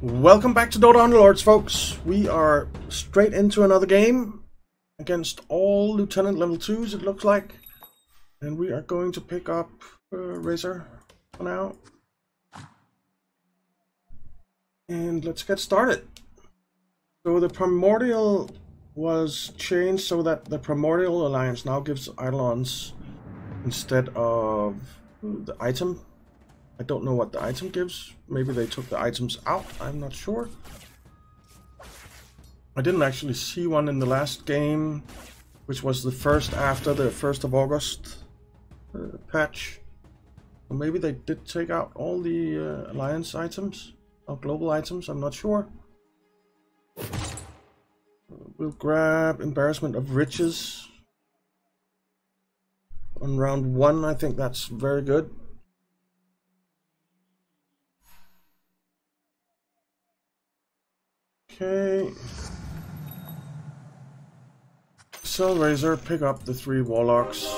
Welcome back to Dota Underlords, folks. We are straight into another game against all Lieutenant level 2s, it looks like. And we are going to pick up uh, Razor for now. And let's get started. So the Primordial was changed so that the Primordial Alliance now gives Eidolons instead of the item I don't know what the item gives. Maybe they took the items out. I'm not sure. I didn't actually see one in the last game, which was the first after the 1st of August uh, patch. Maybe they did take out all the uh, Alliance items, or global items, I'm not sure. We'll grab Embarrassment of Riches. On round 1, I think that's very good. Okay. So Razor, pick up the three Warlocks.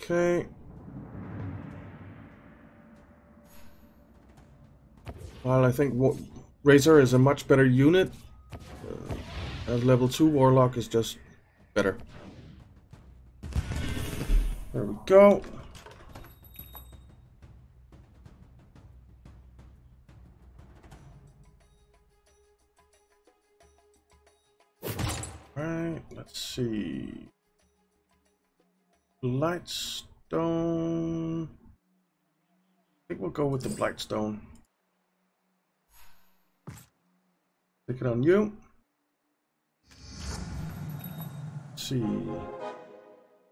Okay. Well, I think Razor is a much better unit. Uh, level 2 Warlock is just better. There we go. Alright, let's see. Blightstone. I think we'll go with the Blightstone. Pick it on you. Let's see.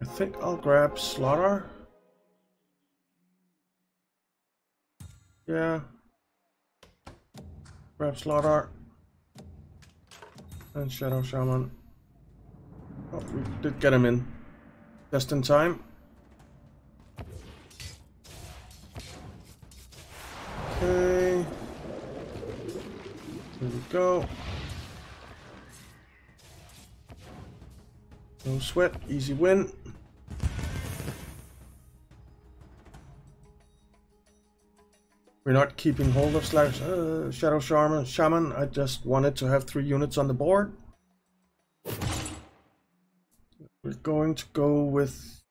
I think I'll grab Slardar. Yeah. Grab Slardar. And Shadow Shaman. Oh, we did get him in. Just in time. Okay. There we go. No sweat, easy win. We're not keeping hold of slash uh, Shadow Shaman. Shaman. I just wanted to have three units on the board. We're going to go with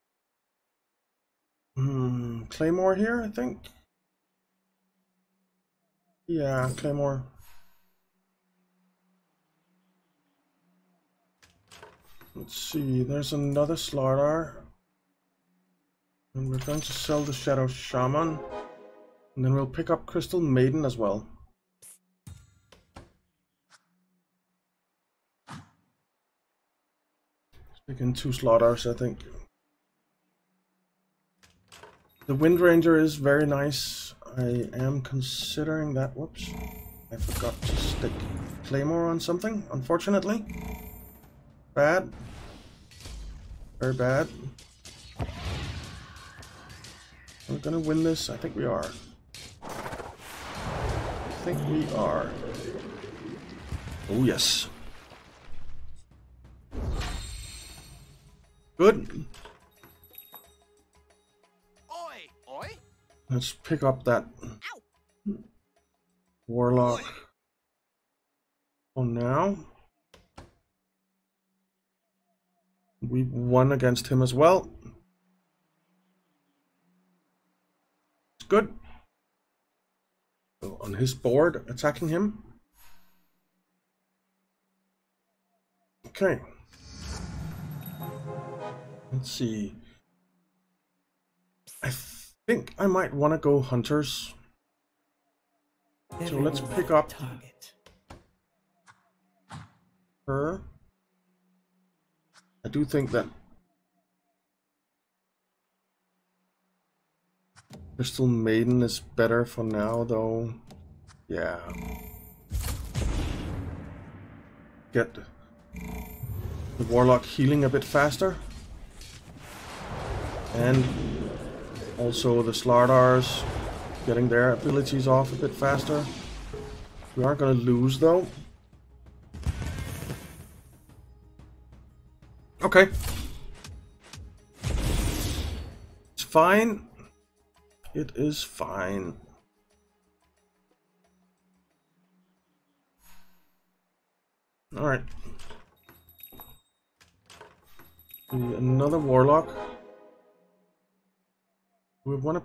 hmm, Claymore here, I think. Yeah, Claymore. Let's see, there's another Slardar. And we're going to sell the Shadow Shaman. And then we'll pick up Crystal Maiden as well. Taking two Slardars, I think. The Wind Ranger is very nice. I am considering that. Whoops. I forgot to stick Claymore on something, unfortunately. Bad. Very bad. We're gonna win this. I think we are think we are. Oh, yes. Good. Oi, oi. Let's pick up that Ow. warlock. For now. We won against him as well. It's good on his board attacking him. Okay. Let's see. I think I might want to go hunters. So let's pick up target. her. I do think that Crystal Maiden is better for now, though. Yeah. Get the Warlock healing a bit faster. And also the Slardars getting their abilities off a bit faster. We are going to lose, though. Okay. It's fine. It is fine. Alright. Another warlock. We want to...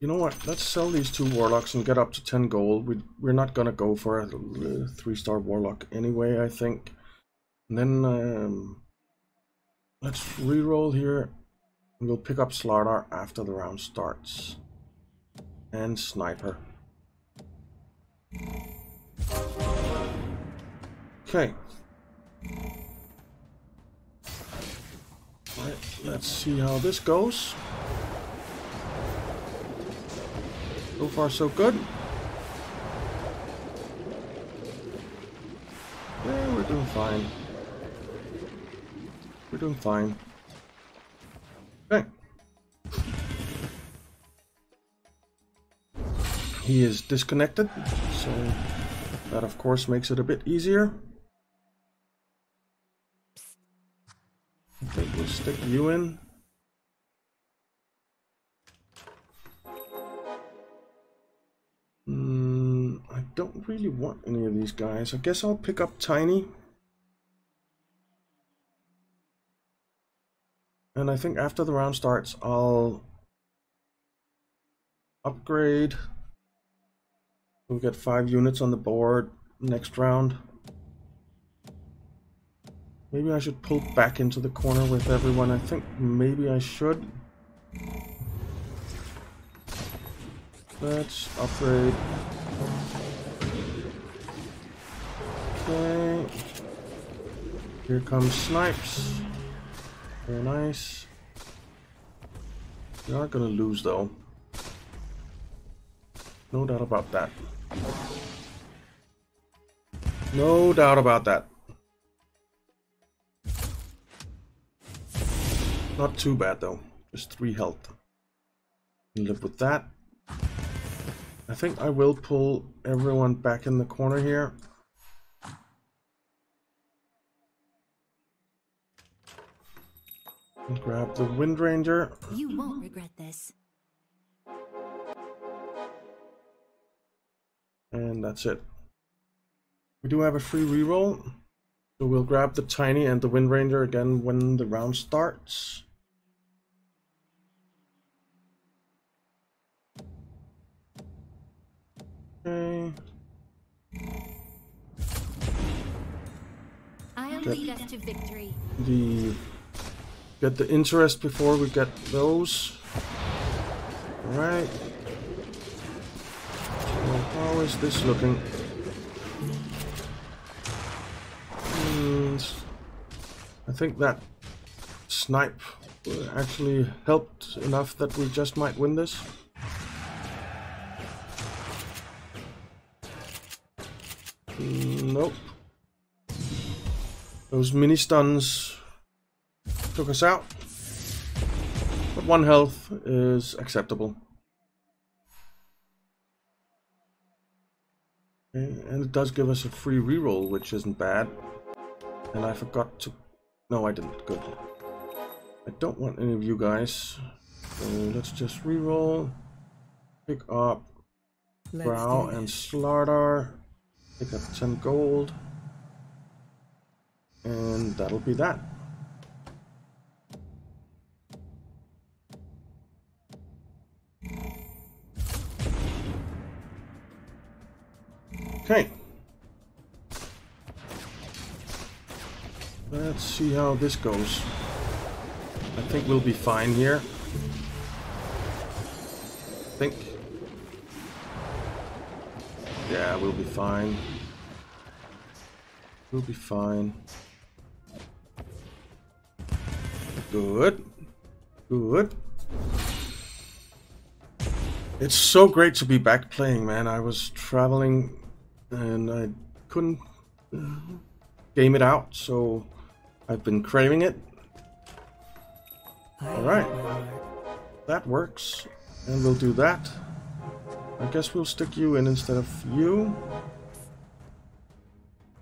You know what? Let's sell these two warlocks and get up to 10 gold. We, we're not going to go for a three-star warlock anyway, I think. And then um, let's re-roll here. We'll pick up Slardar after the round starts. And Sniper. Okay. Right, let's see how this goes. So far, so good. Yeah, we're doing fine. We're doing fine. Okay. He is disconnected, so that of course makes it a bit easier. I think we'll stick you in. Mm, I don't really want any of these guys. I guess I'll pick up Tiny. And I think after the round starts, I'll upgrade. We'll get five units on the board next round. Maybe I should pull back into the corner with everyone. I think maybe I should. Let's upgrade. Okay. Here comes Snipes. Very nice. You're not gonna lose though. No doubt about that. No doubt about that. Not too bad though. Just 3 health. Live with that. I think I will pull everyone back in the corner here. Grab the Wind Ranger. You won't regret this. And that's it. We do have a free reroll. So we'll grab the Tiny and the Wind Ranger again when the round starts. Okay. I'll lead us to victory. The get the interest before we get those. All right. How is this looking? And I think that snipe actually helped enough that we just might win this. Nope. Those mini stuns took us out. But one health is acceptable. And it does give us a free reroll, which isn't bad. And I forgot to... No, I didn't. Good. I don't want any of you guys. So let's just reroll. Pick up Drow and Slardar. Pick up 10 gold. And that'll be that. Okay. Let's see how this goes. I think we'll be fine here. I think. Yeah, we'll be fine. We'll be fine. Good. Good. It's so great to be back playing, man. I was traveling and I couldn't game it out, so I've been craving it. Alright. That works. And we'll do that. I guess we'll stick you in instead of you.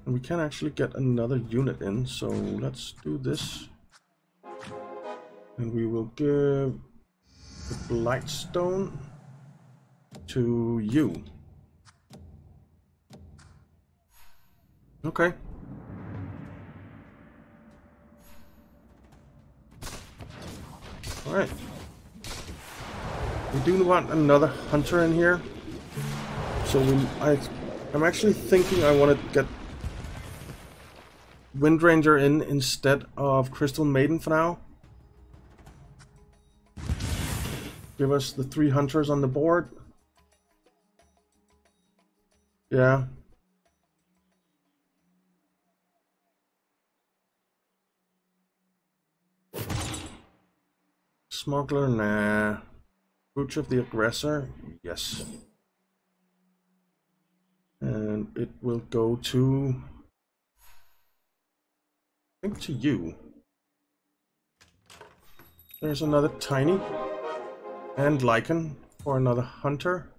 And we can actually get another unit in, so let's do this. And we will give the Blightstone to you. Okay. Alright. We do want another hunter in here. So we, I, I'm actually thinking I want to get Windranger in instead of Crystal Maiden for now. Give us the three hunters on the board. Yeah. Smuggler, nah. Brooch of the Aggressor, yes. And it will go to... I think to you. There's another Tiny. And Lycan for another Hunter.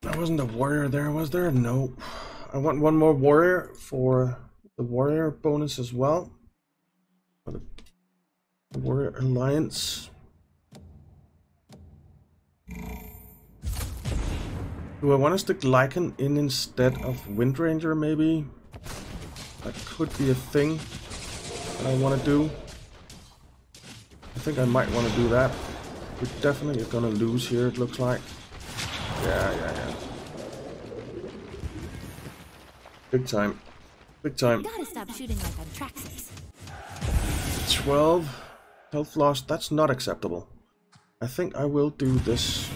There wasn't a warrior there, was there? No. I want one more warrior for the warrior bonus as well. The warrior alliance. Do I want to stick Lycan in instead of Windranger maybe? That could be a thing that I want to do. I think I might want to do that. We're definitely gonna lose here, it looks like. Yeah, yeah, yeah. Big time. Big time. Gotta stop shooting like on Traxxas. 12 health lost. That's not acceptable. I think I will do this.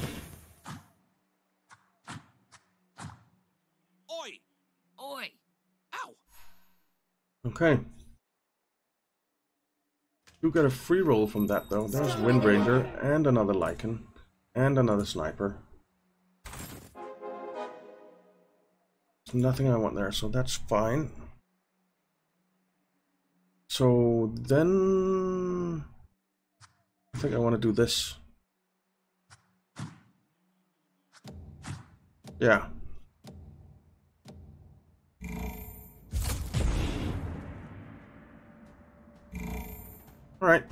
Oi! Oi! Ow! Okay. You get a free roll from that though. There's Windranger and another Lycan and another Sniper. There's nothing I want there, so that's fine. So then I think I want to do this. Yeah. All right.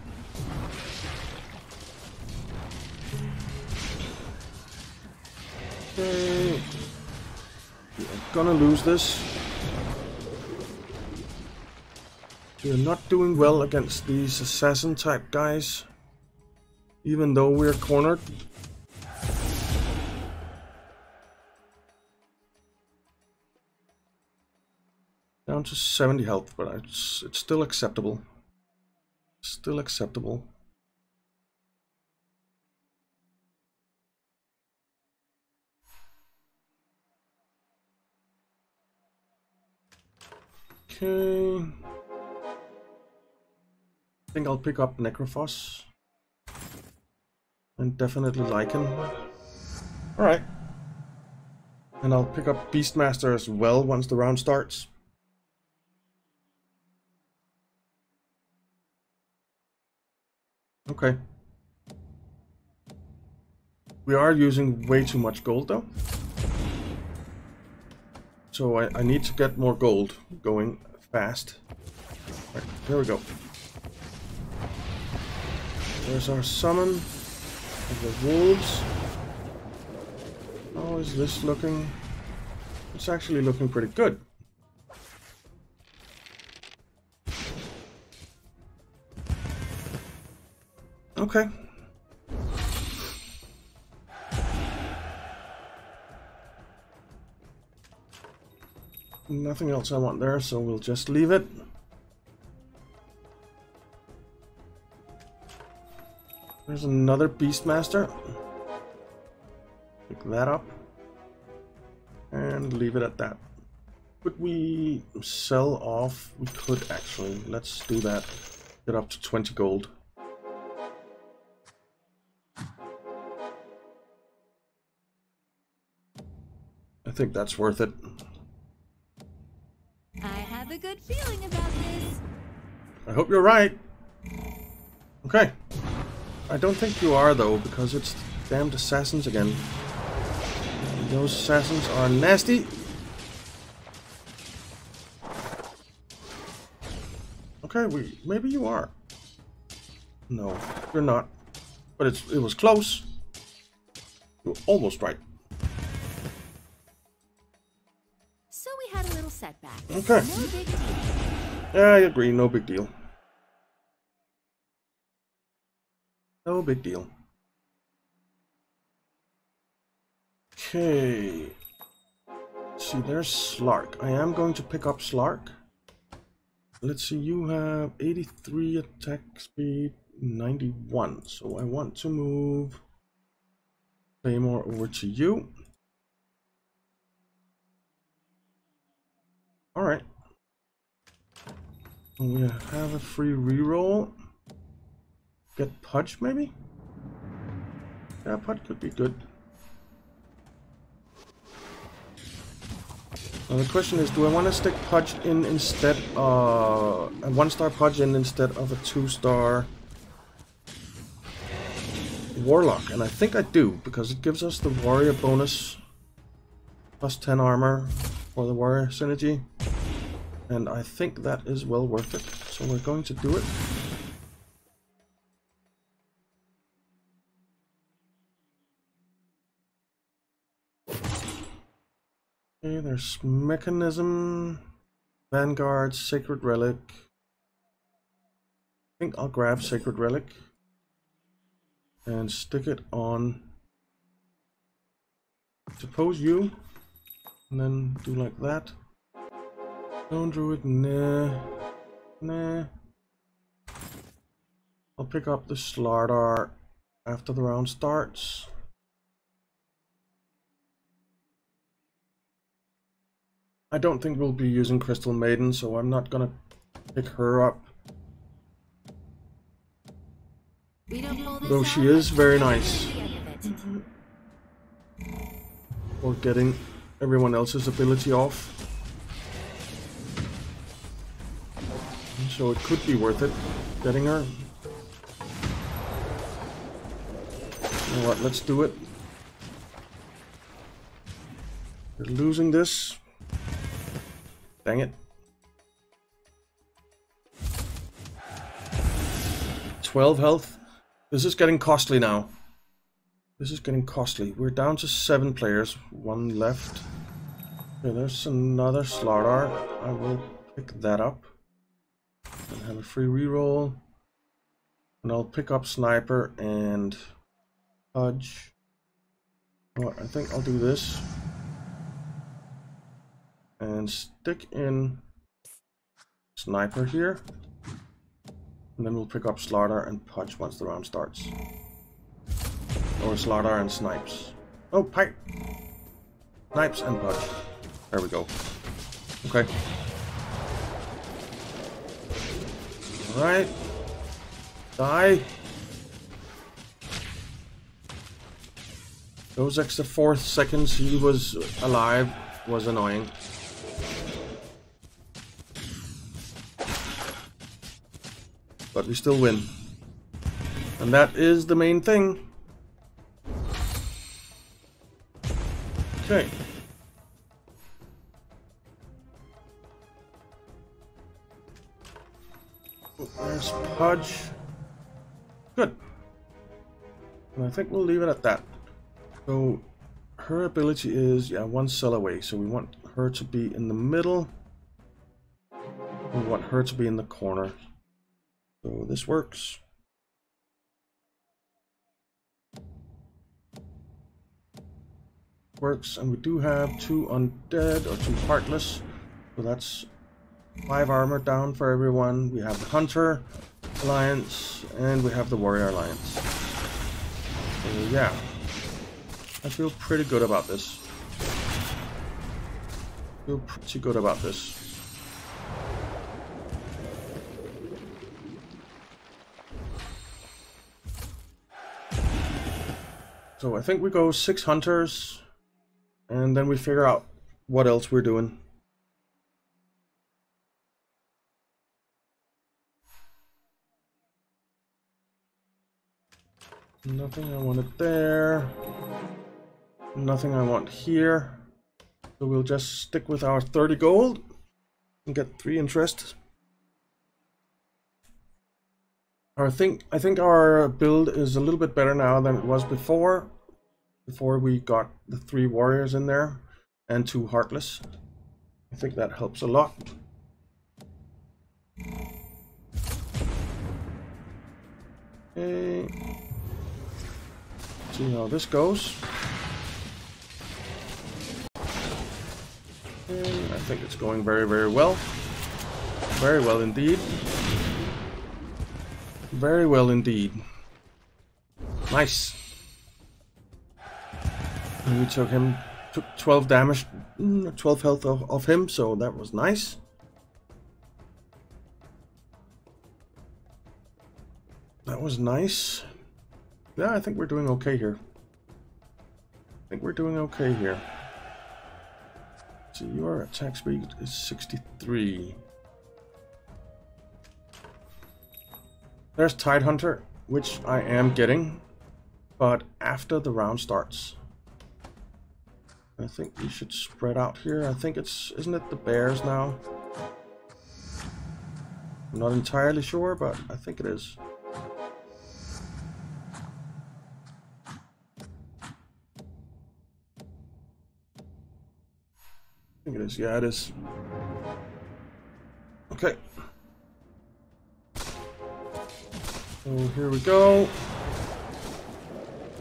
Okay. Are gonna lose this. We're not doing well against these assassin type guys. Even though we're cornered. Down to 70 health, but it's, it's still acceptable. Still acceptable. Okay. I think I'll pick up Necrophos. And definitely Lycan. Alright. And I'll pick up Beastmaster as well once the round starts. Okay. We are using way too much gold though. So I, I need to get more gold going fast. Right, here we go. There's our summon of the wolves. How is this looking? It's actually looking pretty good. Okay. Nothing else I want there, so we'll just leave it. There's another Beastmaster. Pick that up. And leave it at that. Could we sell off? We could actually. Let's do that. Get up to 20 gold. I think that's worth it. I have a good feeling about this. I hope you're right. Okay. I don't think you are, though, because it's damned assassins again. And those assassins are nasty. Okay, we maybe you are. No, you're not. But it's it was close. You're almost right. So we had a little setback. Okay. No big deal. Yeah, I agree. No big deal. No big deal. Okay. See, there's Slark. I am going to pick up Slark. Let's see, you have 83 attack speed, 91. So I want to move Claymore over to you. Alright. We have a free reroll. Get Pudge, maybe? Yeah, Pudge could be good. Now the question is, do I want to stick Pudge in instead, uh, a one-star Pudge in instead of a two-star Warlock? And I think I do, because it gives us the Warrior bonus, plus 10 armor for the Warrior synergy. And I think that is well worth it, so we're going to do it. Okay, there's Mechanism, Vanguard, Sacred Relic. I think I'll grab Sacred Relic and stick it on suppose you and then do like that. Stone Druid, nah. Nah. I'll pick up the Slardar after the round starts. I don't think we'll be using Crystal Maiden, so I'm not gonna pick her up. Though she is very nice for getting everyone else's ability off. So it could be worth it getting her. What, let's do it. We're losing this. Dang it. 12 health. This is getting costly now. This is getting costly. We're down to seven players. One left. Okay, there's another Slardar. I will pick that up. And have a free reroll. And I'll pick up Sniper and Pudge. Oh, I think I'll do this. And stick in Sniper here. And then we'll pick up Slardar and Pudge once the round starts. Or Slardar and Snipes. Oh, pipe! Snipes and Pudge. There we go. Okay. Alright. Die. Those extra four seconds he was alive was annoying. But we still win. And that is the main thing. Okay. There's Pudge. Good. And I think we'll leave it at that. So her ability is, yeah, one cell away. So we want her to be in the middle. We want her to be in the corner. This works. Works, and we do have two undead or two heartless. So that's five armor down for everyone. We have the Hunter Alliance and we have the Warrior Alliance. So yeah. I feel pretty good about this. Feel pretty good about this. So I think we go six hunters, and then we figure out what else we're doing. Nothing I wanted there. Nothing I want here. So we'll just stick with our 30 gold and get 3 interest. I think I think our build is a little bit better now than it was before. Before we got the three warriors in there and two heartless. I think that helps a lot. Okay. See how this goes. And I think it's going very, very well. Very well indeed. Very well indeed. Nice. We took him, took 12 damage, mm, 12 health of, of him, so that was nice. That was nice. Yeah, I think we're doing okay here. I think we're doing okay here. So your attack speed is 63. There's Tidehunter, which I am getting, but after the round starts. I think we should spread out here. I think it's, isn't it the bears now? I'm not entirely sure, but I think it is. I think it is. Yeah, it is. Okay. So here we go.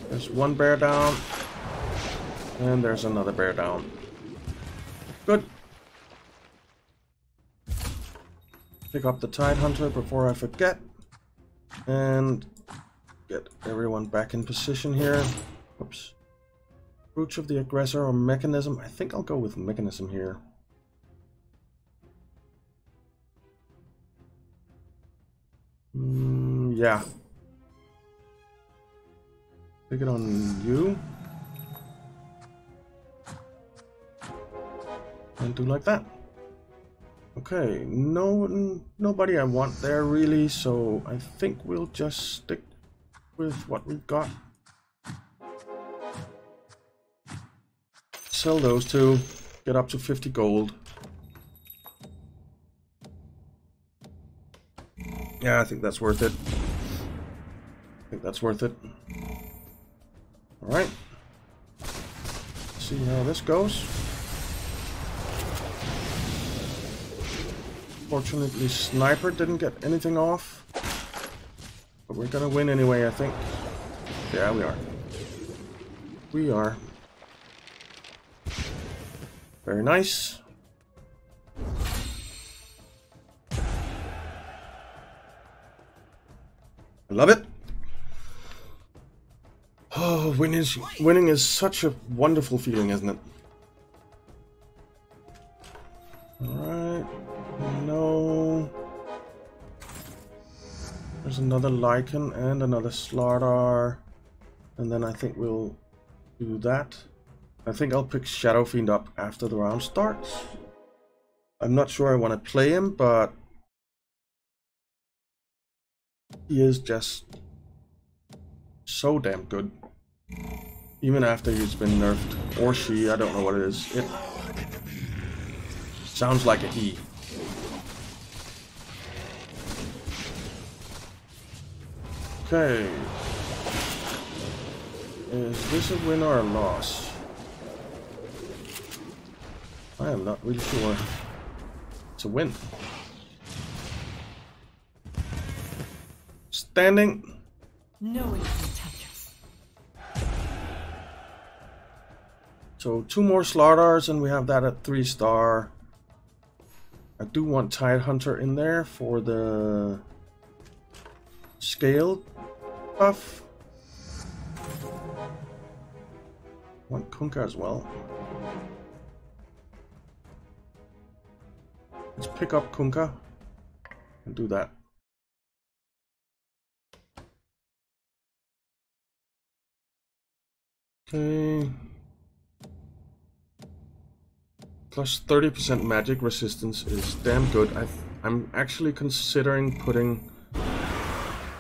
There's one bear down. And there's another bear down. Good. Pick up the tide hunter before I forget. And get everyone back in position here. Oops. Brooch of the Aggressor or Mechanism? I think I'll go with Mechanism here. Mm, yeah. Take it on you. And do like that. Okay, no, nobody I want there really, so I think we'll just stick with what we've got. Sell those two, get up to 50 gold. Yeah, I think that's worth it. I think that's worth it. Alright. See how this goes. Fortunately, Sniper didn't get anything off. But we're gonna win anyway, I think. Yeah, we are. We are. Very nice. I love it. Winning is, winning is such a wonderful feeling, isn't it? Alright. No. There's another Lycan and another Slardar. And then I think we'll do that. I think I'll pick Shadow Fiend up after the round starts. I'm not sure I want to play him, but he is just so damn good. Even after he's been nerfed. Or she, I don't know what it is. It sounds like a he. Okay. Is this a win or a loss? I am not really sure. It's a win. Standing. No touch So two more Slardars and we have that at three star. I do want Tidehunter in there for the scale buff. Want Kunkka as well. Let's pick up Kunkka and do that. Okay. Plus 30% magic resistance is damn good. i am actually considering putting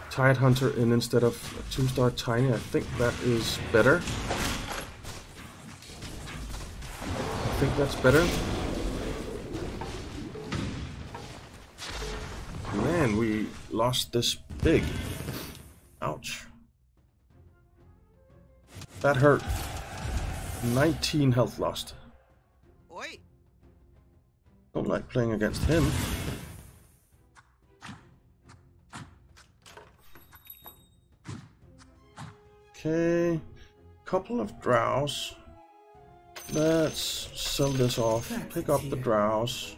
Tidehunter in instead of 2-star Tiny. I think that is better. I think that's better. Man, we lost this big. Ouch. That hurt. 19 health lost. Don't like playing against him. Okay, couple of drows. Let's sell this off. Pick up the drows.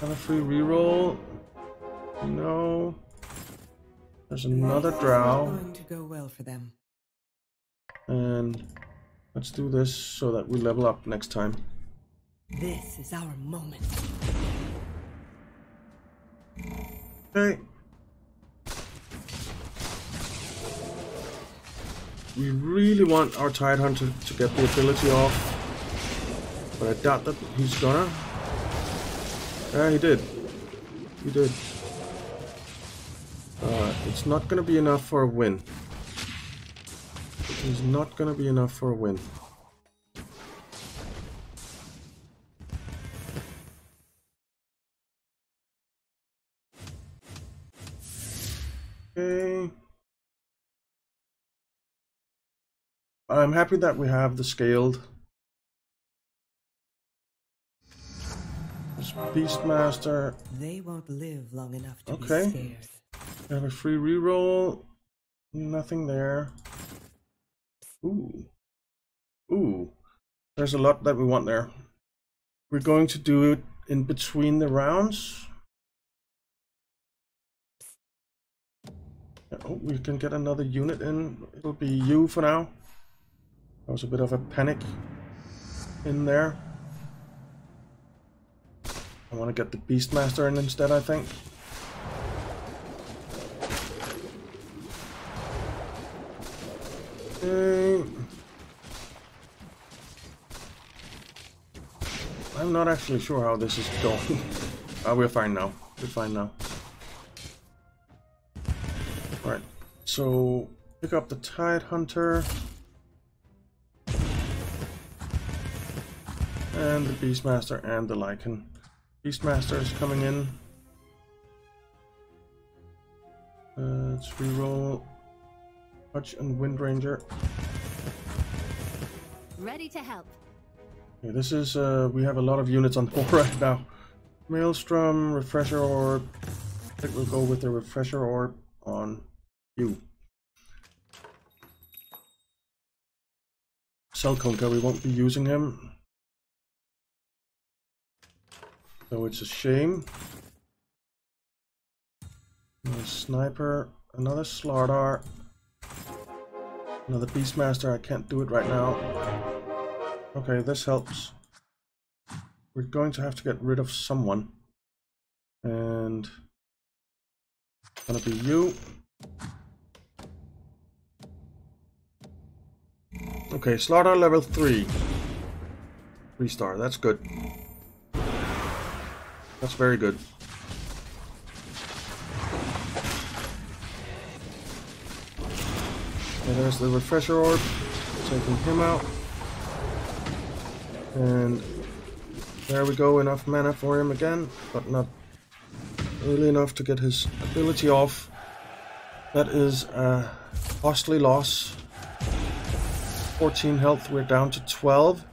Have a free reroll. No. There's another Not drow. going to go well for them. And let's do this so that we level up next time. This is our moment. Okay. We really want our Tide Hunter to get the ability off. But I doubt that he's gonna. Yeah, he did. He did. Uh, it's not gonna be enough for a win. It's not gonna be enough for a win. I'm happy that we have the scaled. There's Beastmaster. They won't live long enough to Okay. be. We have a free reroll. Nothing there. Ooh. Ooh. There's a lot that we want there. We're going to do it in between the rounds. Oh, we can get another unit in. It'll be you for now. There was a bit of a panic in there. I want to get the Beastmaster in instead, I think. I'm not actually sure how this is going. uh, we're fine now. We're fine now. Alright, so pick up the Tide Hunter. And the Beastmaster and the Lycan. Beastmaster is coming in. Uh, let's reroll Hutch and Windranger. Ready to help. Okay, this is, uh, we have a lot of units on board right now. Maelstrom, Refresher Orb. I think we'll go with the Refresher Orb on you. Sell Kunkka, we won't be using him. So it's a shame. A sniper, another Slardar, another Beastmaster, I can't do it right now. Okay, this helps. We're going to have to get rid of someone. And it's gonna be you. Okay, Slardar level 3. 3 star, that's good. That's very good. Okay, there's the refresher orb. Taking him out. And there we go, enough mana for him again, but not really enough to get his ability off. That is a costly loss. 14 health, we're down to 12.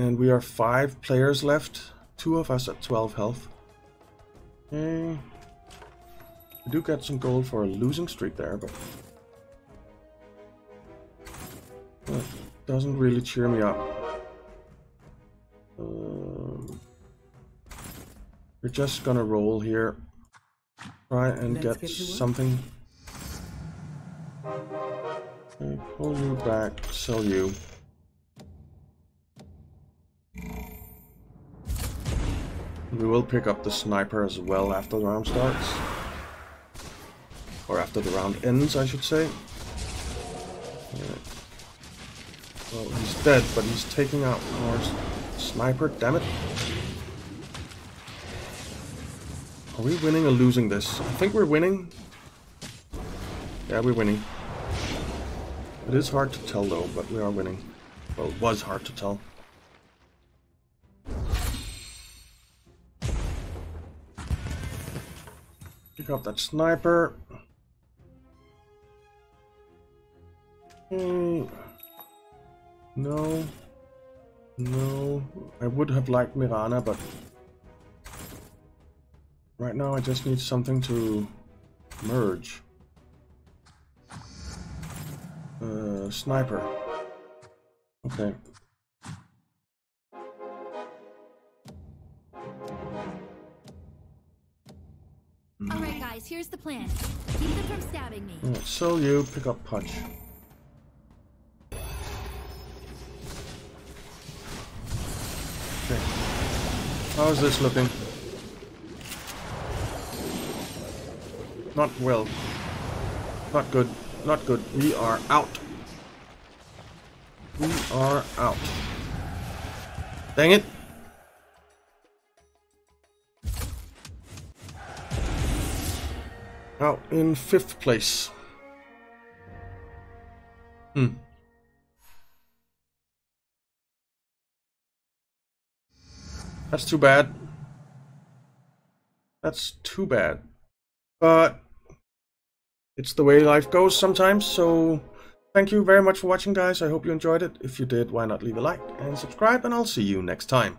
And we are five players left. Two of us at 12 health. Okay. We do get some gold for a losing streak there, but... That doesn't really cheer me up. Um, we're just gonna roll here. Try and Let's get, get something. Okay, pull you back, sell you. We will pick up the sniper as well after the round starts. Or after the round ends, I should say. Well, he's dead, but he's taking out our sniper, damn it. Are we winning or losing this? I think we're winning. Yeah, we're winning. It is hard to tell though, but we are winning. Well, it was hard to tell. Up that sniper. Hmm. No. No. I would have liked Mirana, but right now I just need something to merge. Uh, sniper. Okay. All right, hmm. guys, here's the plan. Keep them from stabbing me. Alright, so you pick up punch. Okay. How's this looking? Not well. Not good. Not good. We are out. We are out. Dang it. Out in fifth place. Hmm. That's too bad. That's too bad. But it's the way life goes sometimes, so thank you very much for watching guys. I hope you enjoyed it. If you did, why not leave a like and subscribe and I'll see you next time.